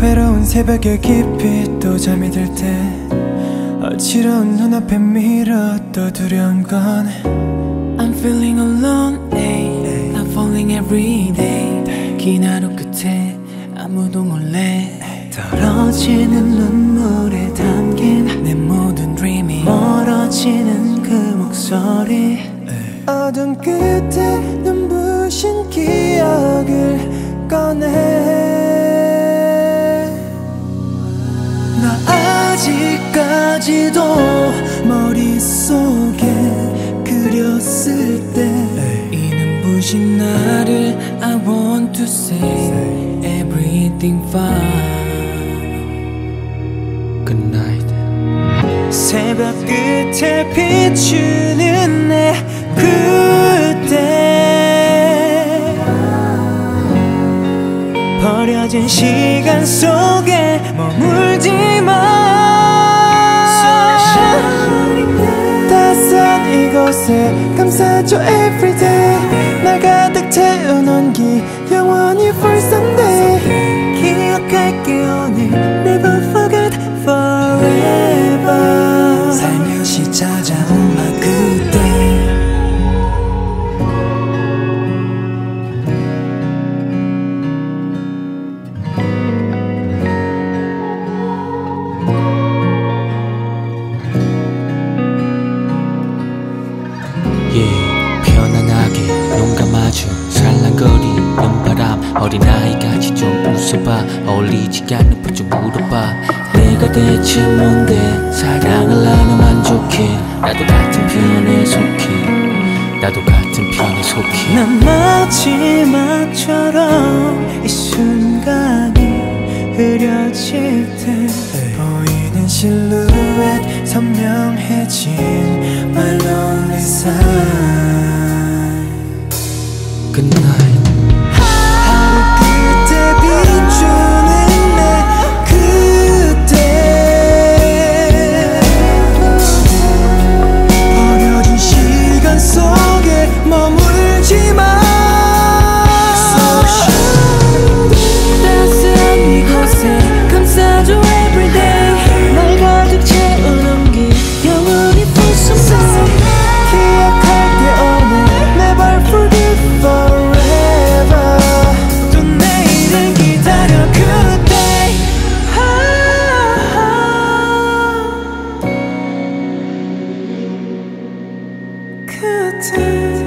외로운 새벽에 깊이 또 잠이 들 때 어지러운 눈앞에 밀어도 두려운 건 I'm feeling alone, ay. I'm falling every day. 긴 하루 끝에 아무도 몰래 떨어지는 눈물에 담긴 내 모든 dream이 멀어지는 그 목소리. 어둠 끝에 눈부신 기억을 꺼내 아직까지도 머릿속에 그렸을 때 이 눈부신 나를 I want to say everything fine. Good night. 새벽 끝에 비추는 내 그때 버려진 시간 속 이곳에 감싸줘 everyday. 날 가득 채운 마주 살랑거리는 바람 어린아이같이 좀 웃어봐. 어울리지 않는 표정 물어봐. 내가 대체 뭔데 사랑을 나누면 안 좋게 나도 같은 편에 속해. 나도 같은 편에 속해. 난 마지막처럼 이 순간이 흐려질 때 보이는 실루엣 선명해지 your time